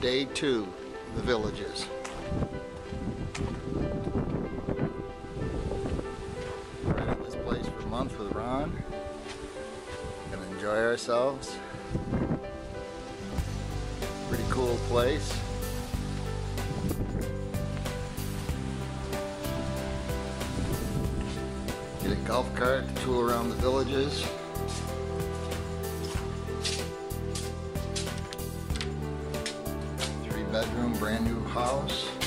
day two, the villages. Rented this place for a month with Ron. Gonna enjoy ourselves. Pretty cool place. Get a golf cart to tool around the villages. House.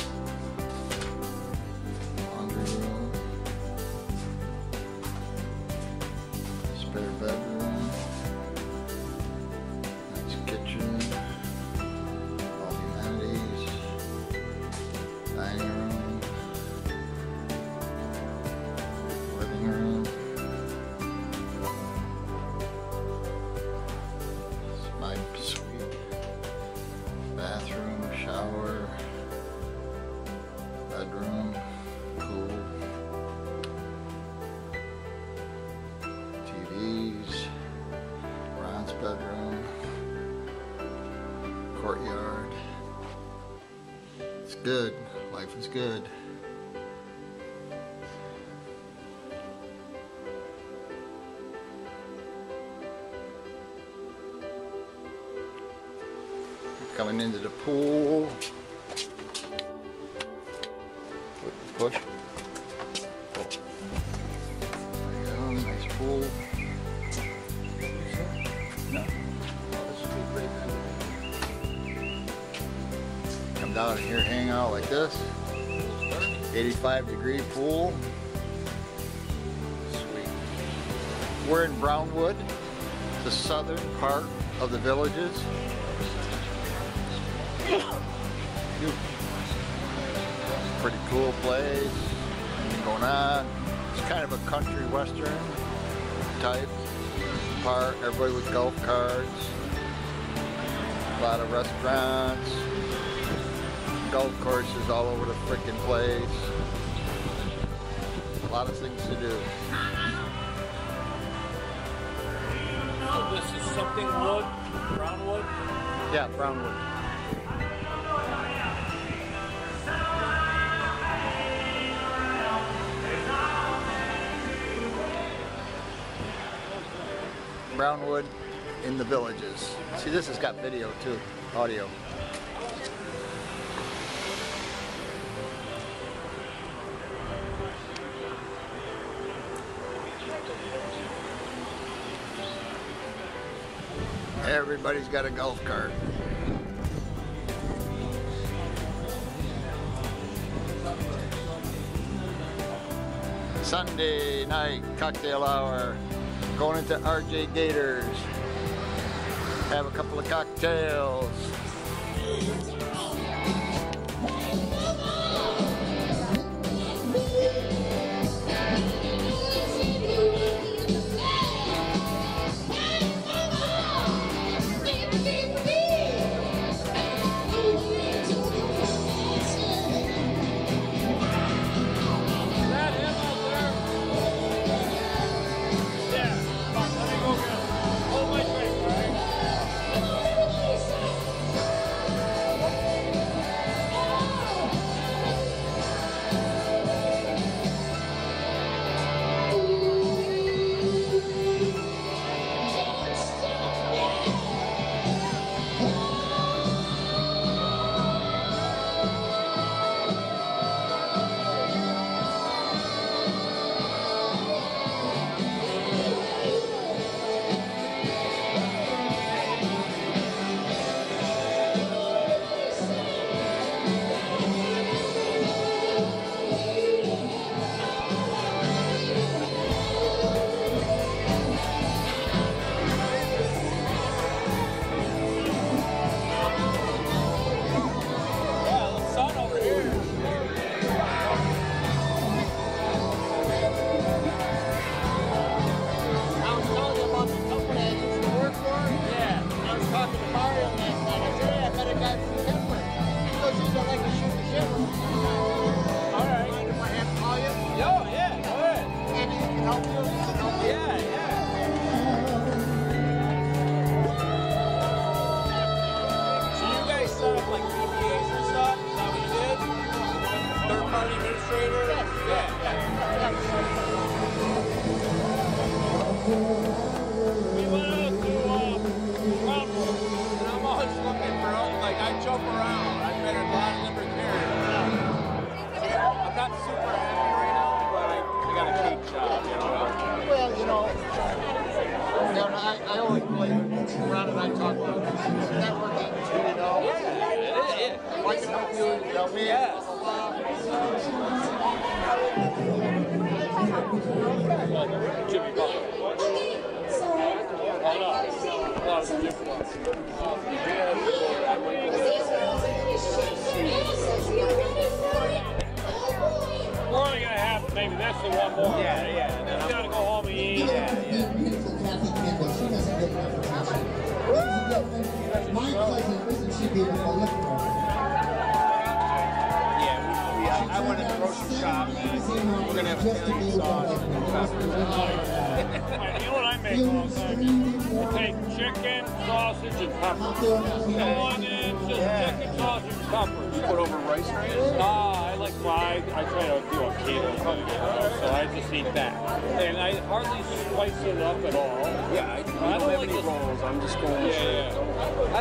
Push. Go, nice pool. No. Oh. Come down here, hang out like this. 85 degree pool. Sweet. We're in Brownwood, the southern part of the villages. Pretty cool place. Anything going on. It's kind of a country western type part. Everybody with golf carts. A lot of restaurants. Golf courses all over the freaking place. A lot of things to do. So this is something wood, brown wood. Yeah, Brownwood. Brownwood in the villages. See, this has got video too, audio. Everybody's got a golf cart. Sunday night cocktail hour. Going into RJ Gators. Have a couple of cocktails.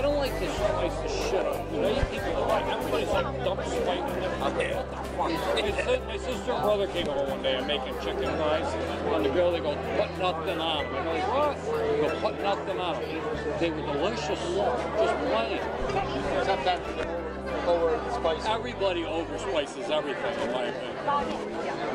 I don't like this spice the shit up. You know, you people are like, everybody's like dump spice in it. What the fuck? My, si- my sister and brother came over one day. I'm making chicken rice. On the grill, they go, put nothing on them. I'm like, what? They go, put nothing on them. They were delicious, just plain. Except spice. Everybody overspices everything, in my opinion.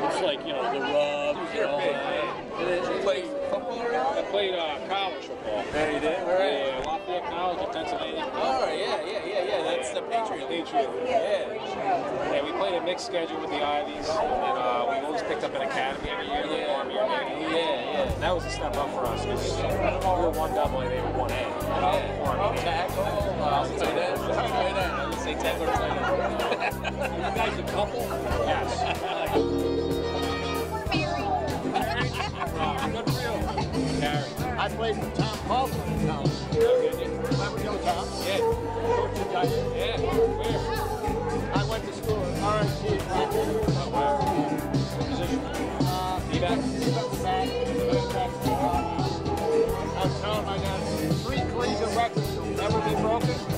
It's like, you know, the rubs, you know. Play I played uh, college football. Yeah, you did? Where? Yeah, Lafayette College in Pennsylvania. Oh, yeah, yeah, yeah, yeah. That's the Patriot. Patriot. Yeah. Yeah, we played a mixed schedule with the Ivies, and then uh, we always picked up an academy every year, like Army or Navy. Yeah, yeah. And that was a step up for us because we were one double and they were one A. Yeah. Army. Tackle. Uh, tight end. Tight end. I'm gonna say tackle or tight end. You guys a couple? Yes. I played with Tom Coughlin in college. Remember Joe Tom? Yeah. Coach in Dyson. Yeah. Where? I went to school at RSG in Rochester. Uh, D-back? defensive back, defensive back. I was telling I got three collegiate records will never be broken.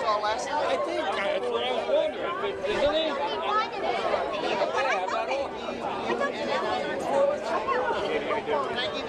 saw last night? I think. That's what I was wondering. But isn't it? Yeah, I give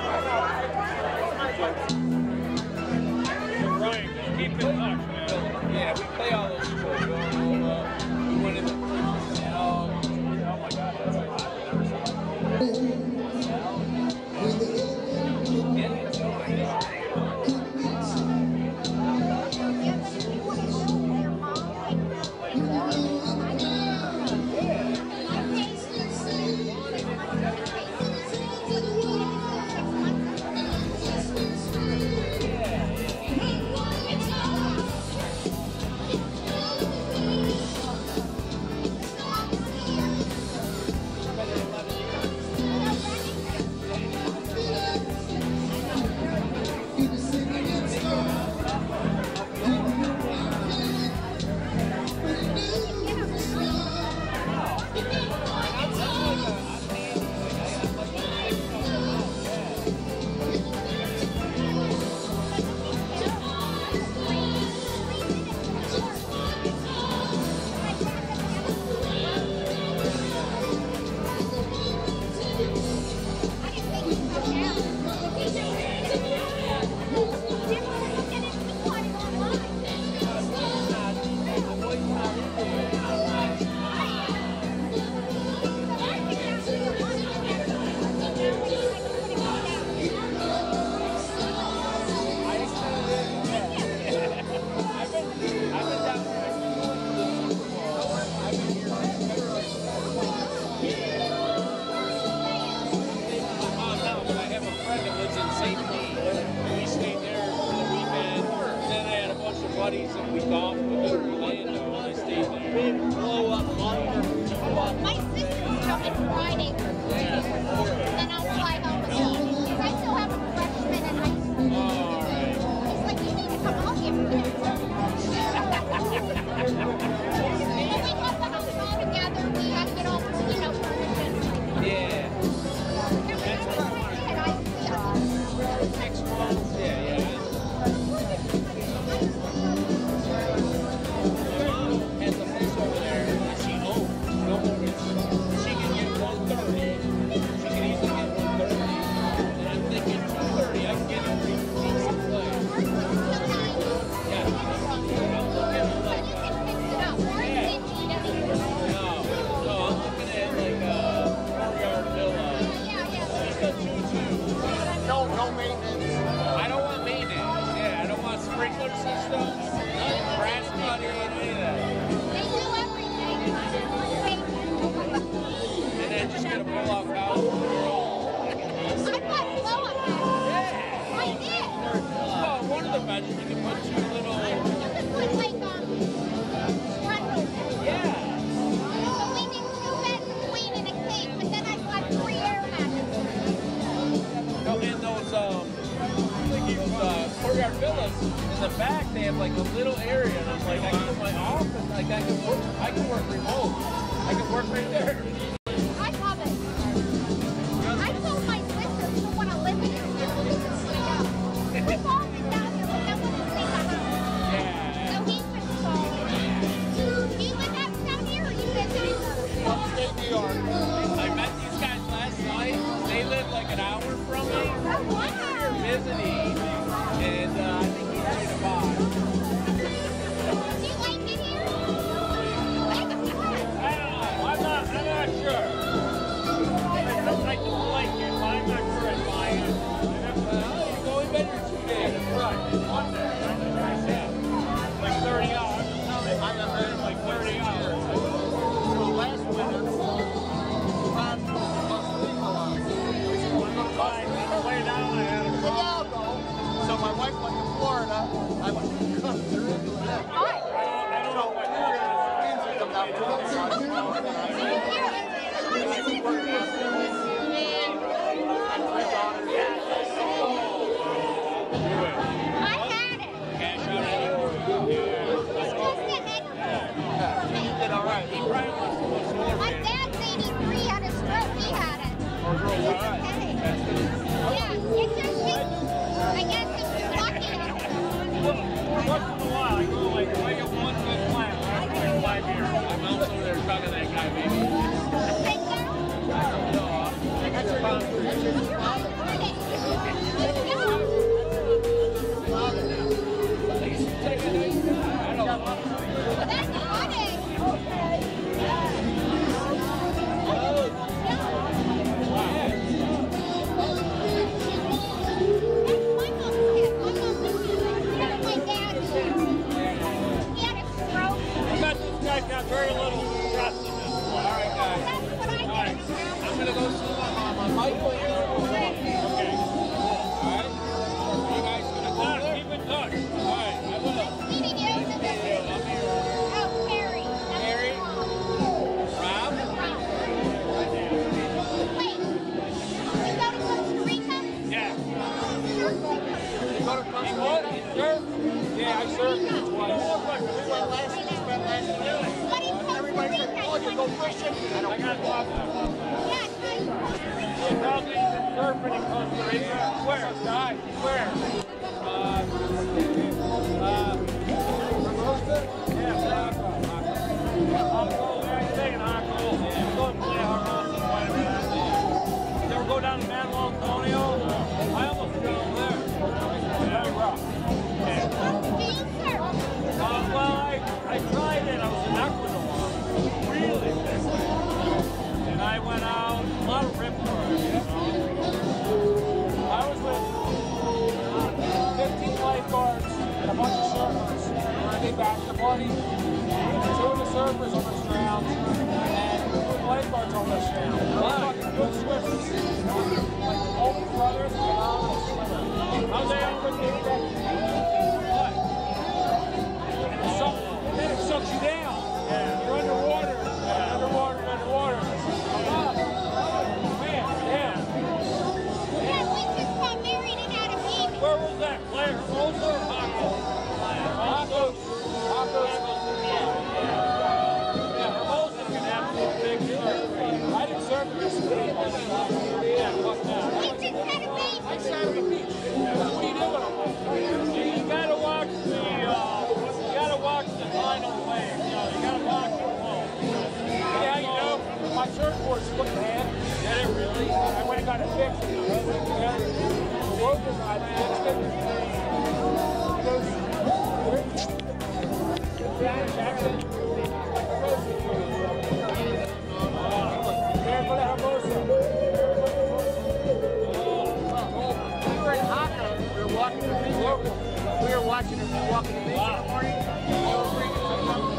watching or if you walk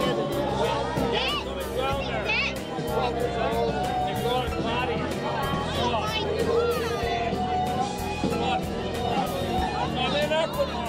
in the base in the morning, Oh, my God.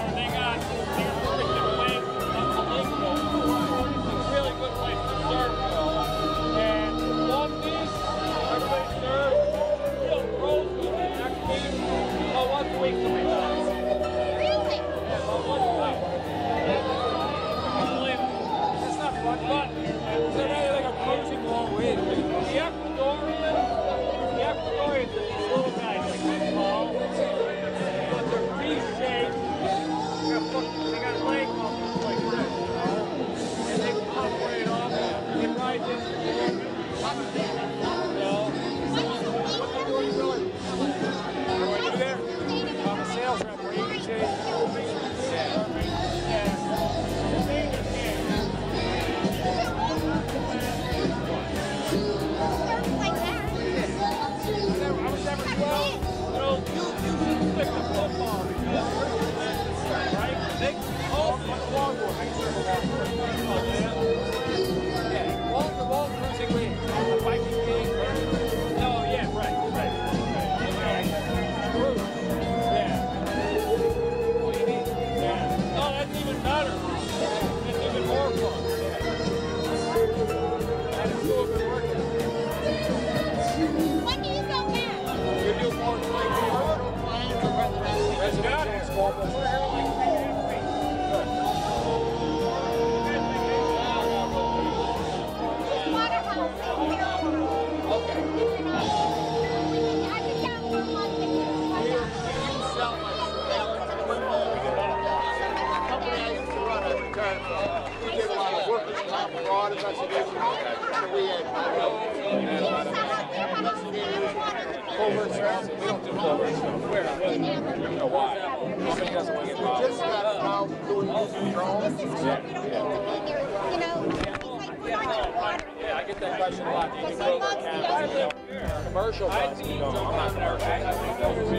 Commercial bus? No, I'm not commercial.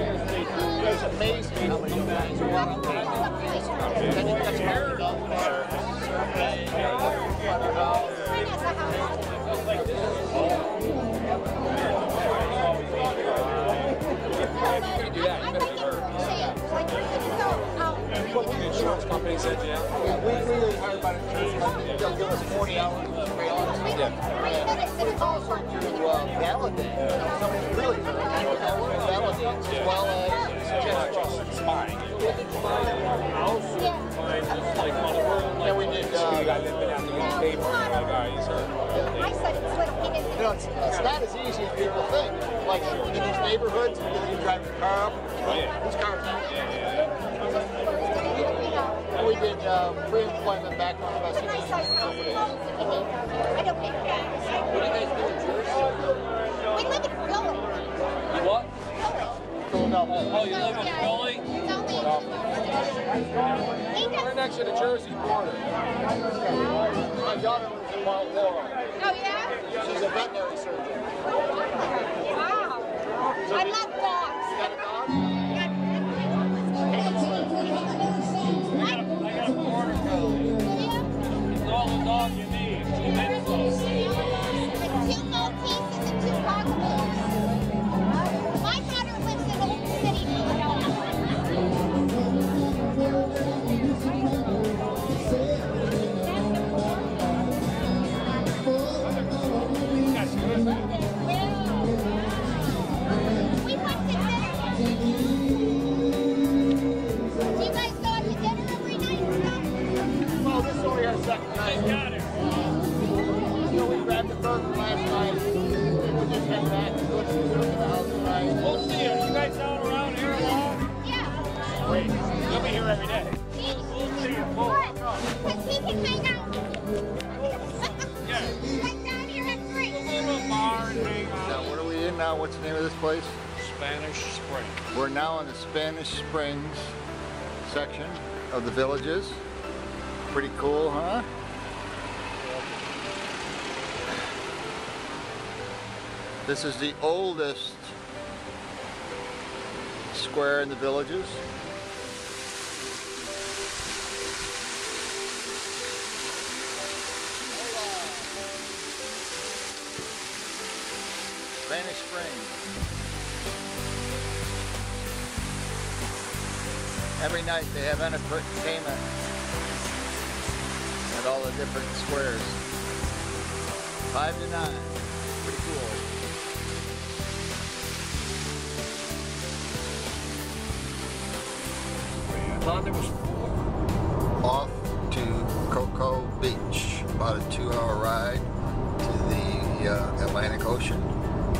It's amazing how many guys are walking around. You got your do that, you better be heard. Insurance company said, yeah. Yeah, we really hired by the insurance company. They'll give us 40 hours of he didn't. you know, it's, it's not as easy as people think. Like in these neighborhoods, you drive your car up, whose car is that? And we did uh, pre-employment background My investigation. son's not I mean, I don't think What do you guys do in Jersey? We live in Philly. You what? Philadelphia. Oh, you live in Philly? It's only. He We're next to the Jersey border. My daughter lives in Mount Laurel. Oh, yeah? She's a veterinary surgeon. Wow. I love dogs. You got a dog? It's all the dog you need. In the Spanish Springs section of the villages. Pretty cool, huh? This is the oldest square in the villages. Spanish Springs. Every night they have entertainment at all the different squares. Five to nine. Pretty cool. Thought there was Off to Cocoa Beach. About a two hour ride to the uh, Atlantic Ocean.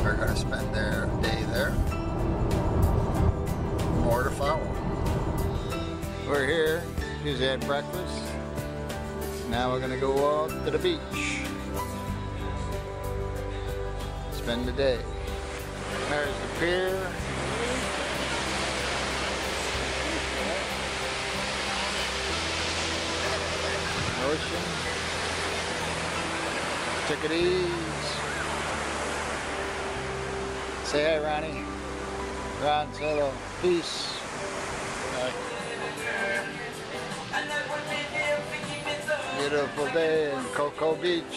We're going to spend their day there. More to follow. We're here. Just had breakfast. Now we're gonna go out to the beach. Spend the day. There's the pier. Ocean. Take it easy. Say hi, Ronnie. Ron Solo. Peace. Beautiful day in Cocoa Beach.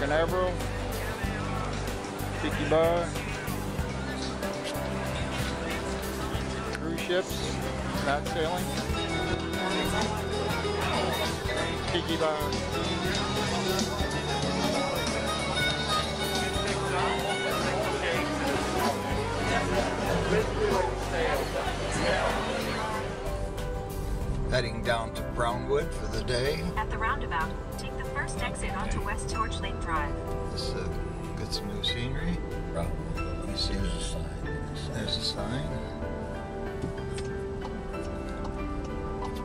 Canaveral. Tiki bar. Cruise ships. Not sailing. Turkey Bar. Heading down to Brownwood for the day. At the roundabout, take the first exit onto West George Lake Drive. Let's uh, get some new scenery. Let me see, there's a sign. There's a sign.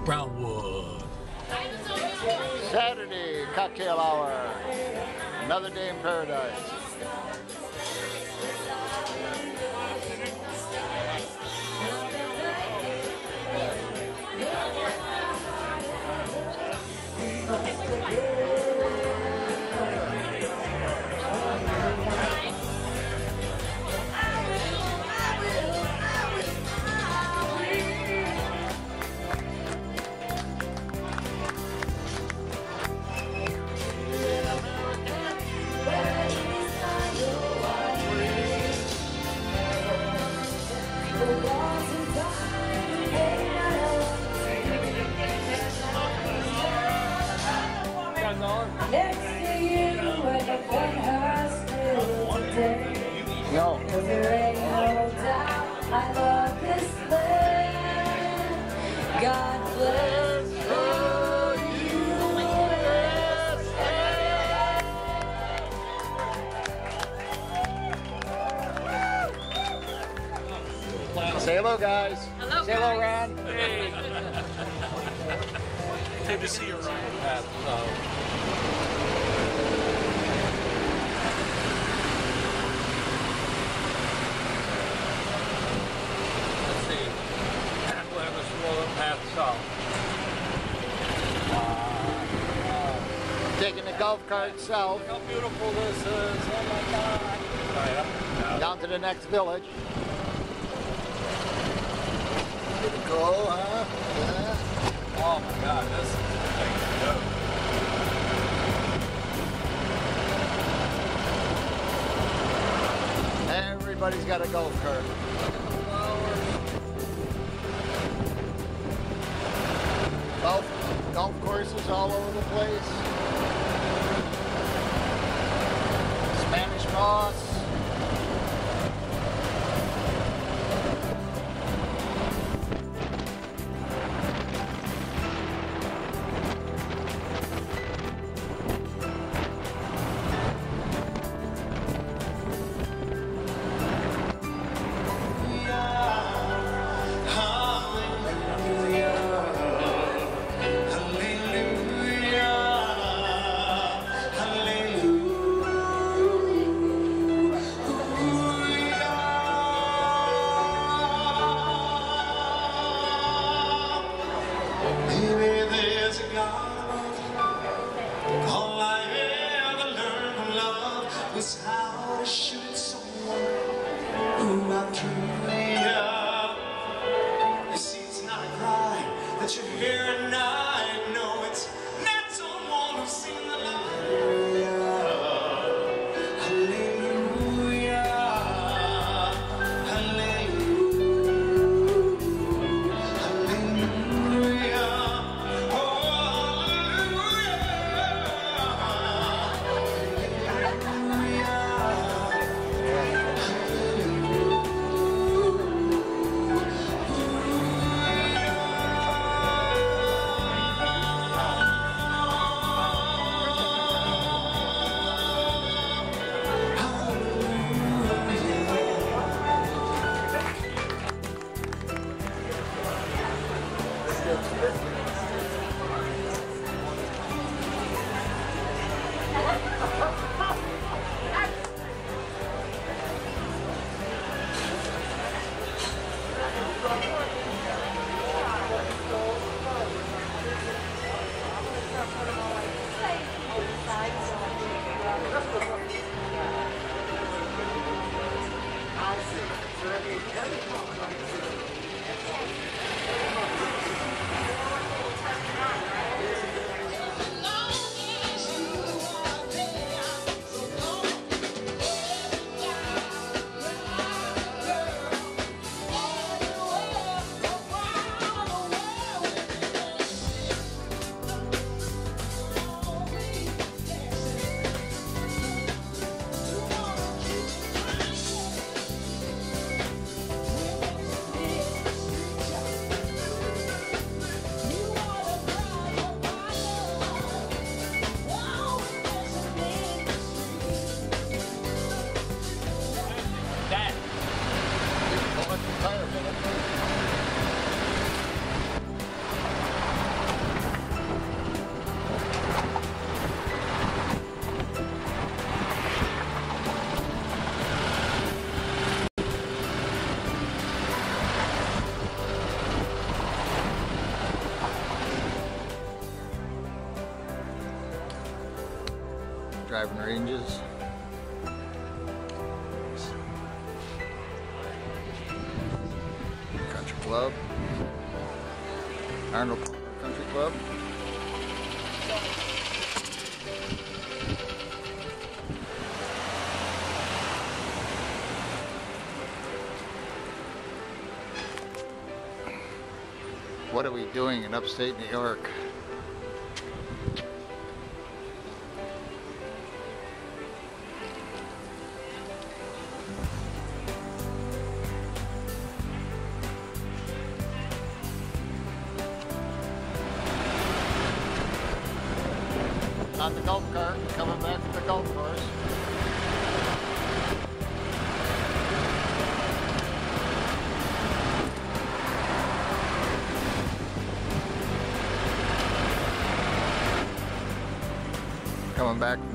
Brownwood. Saturday cocktail hour. Another day in paradise. Golf cart south How beautiful this is. Oh my God. Right down to the next village. Pretty cool, huh? Yeah. Oh my God, this is the thing to do. Everybody's got a golf cart. Golf, golf courses all over the place. Spanish oranges. Country Club. Arnold Country Club. What are we doing in upstate New York? back.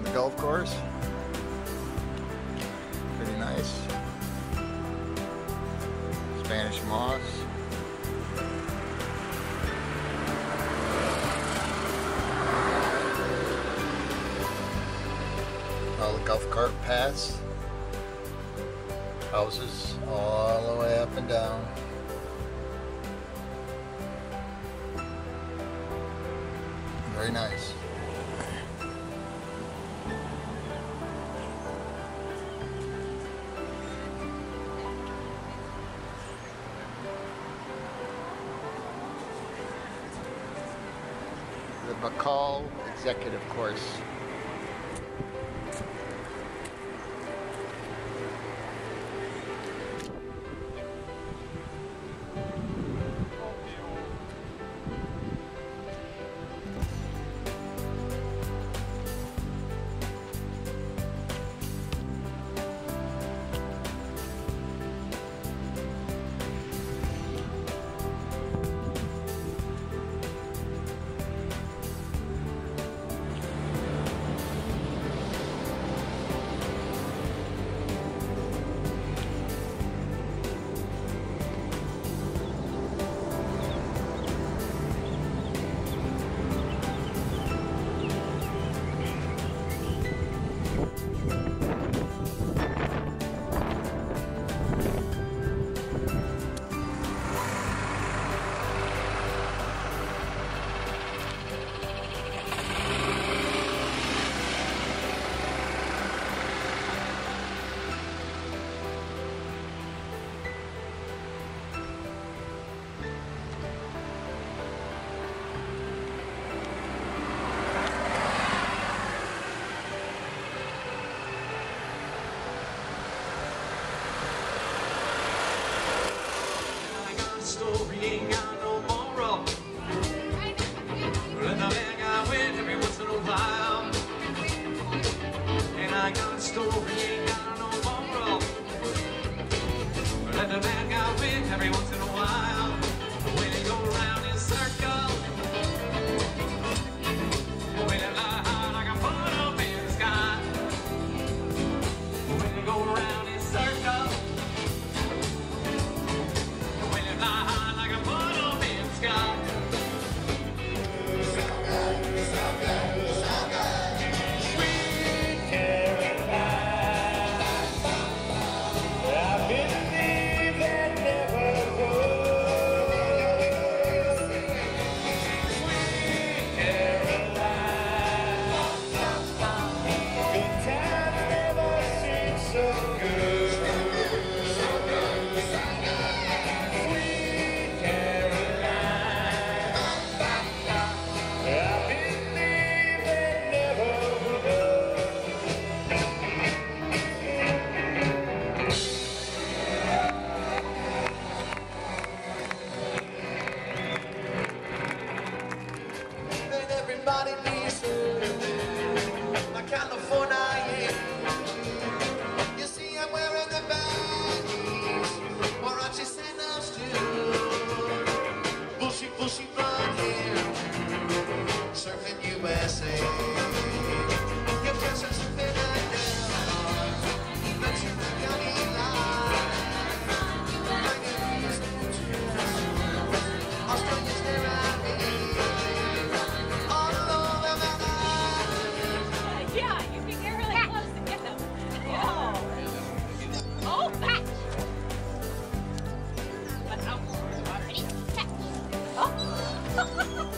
going around.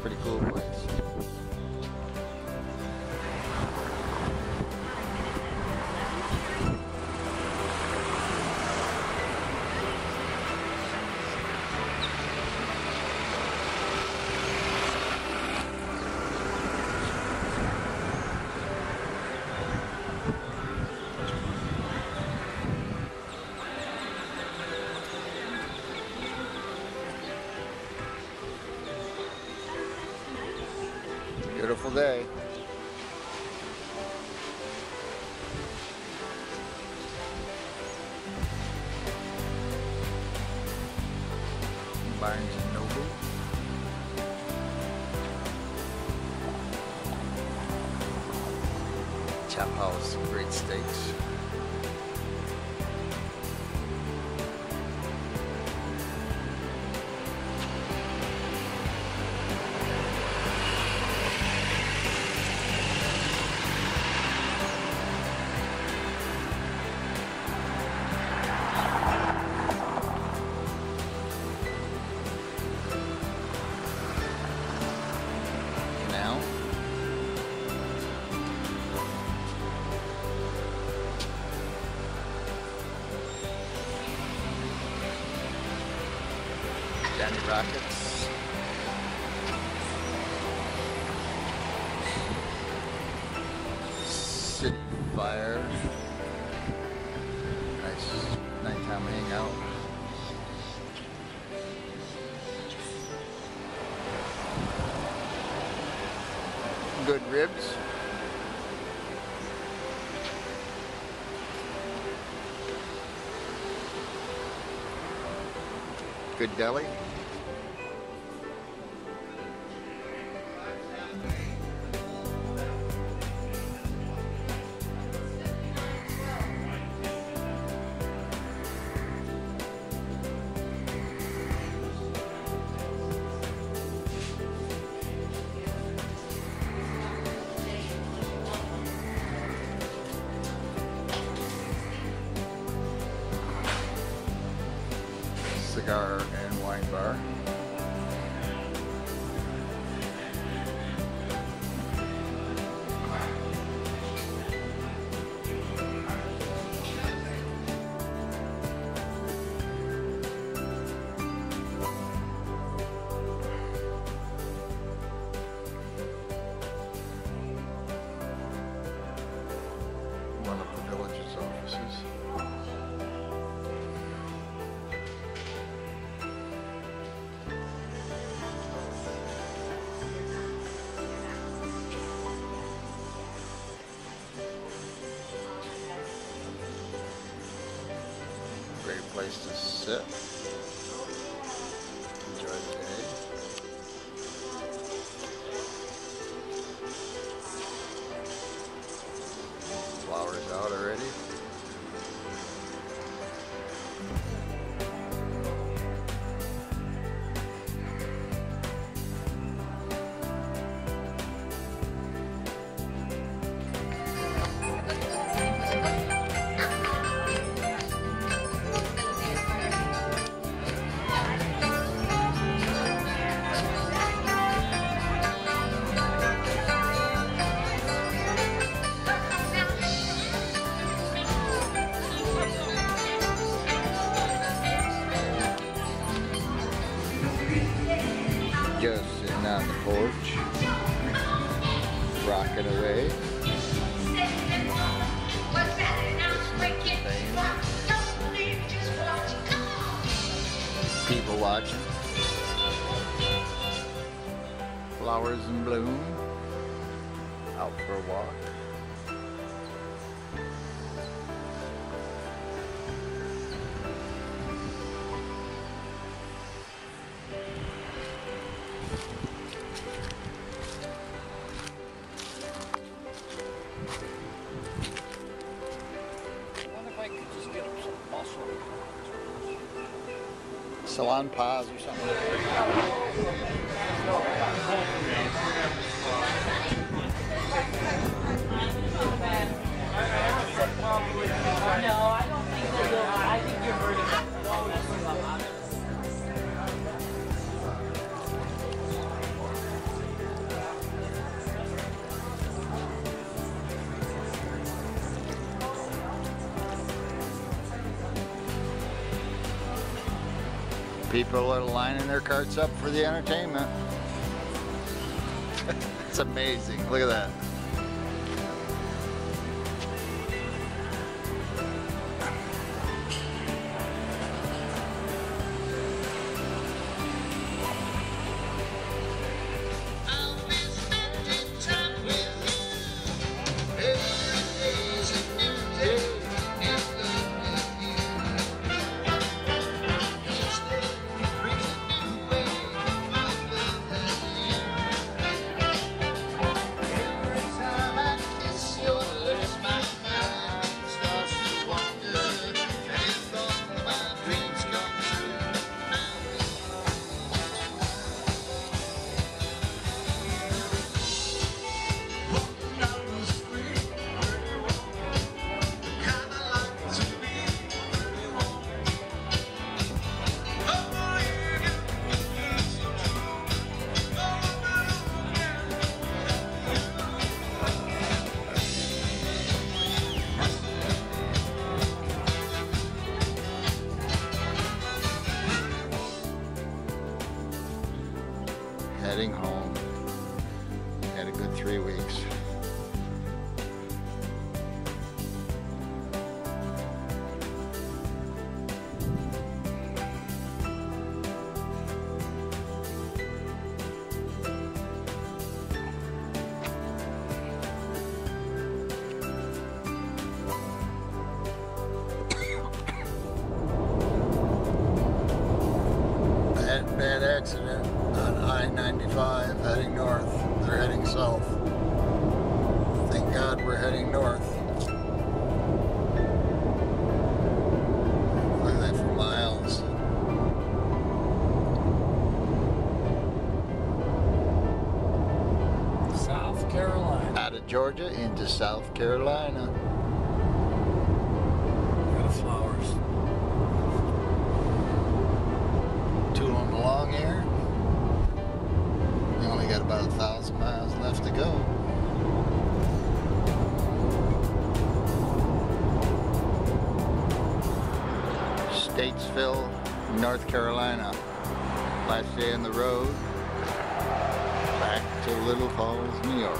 pretty cool. great steaks. rockets. Sit fire. Nice nighttime hangout. Good ribs. good deli. salon pies or something. people are lining their carts up for the entertainment. it's amazing. Look at that. Georgia into South Carolina. Got flowers. the long air. We only got about a thousand miles left to go. Statesville, North Carolina. Last day on the road, back to Little Falls, New York.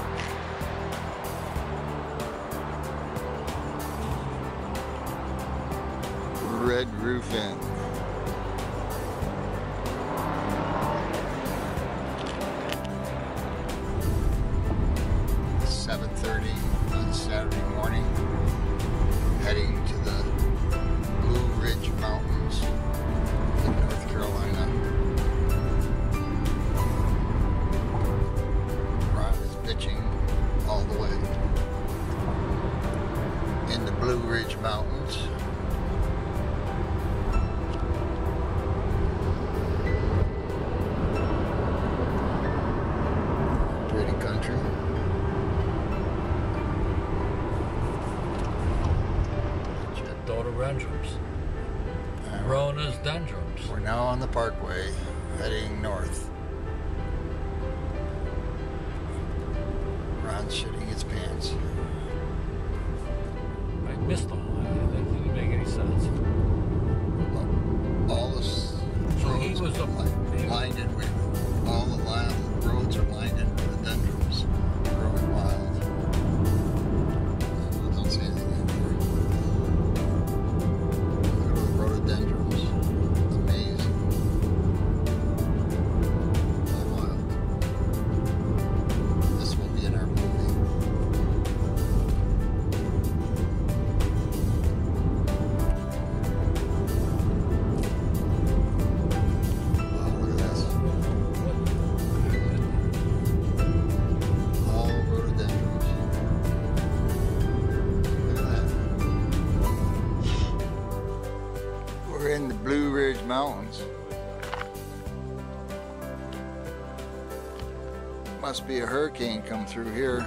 Be a hurricane come through here.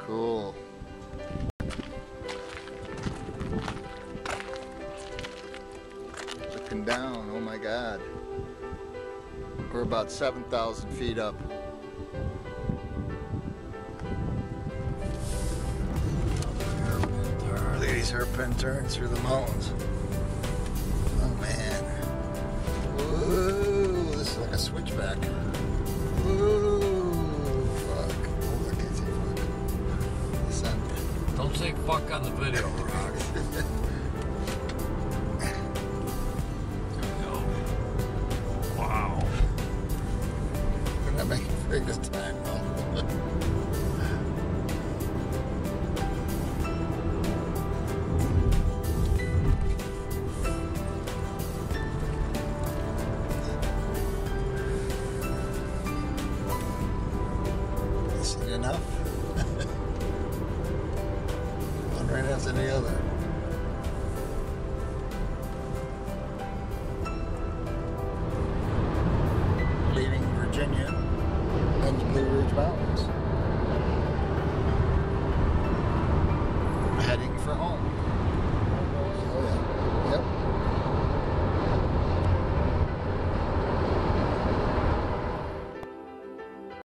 Cool. Looking down, oh my god. We're about 7,000 feet up. Hairpin turns through the mountains. Oh man. This is like a switchback. Fuck. Oh, fuck. Don't say fuck on the video,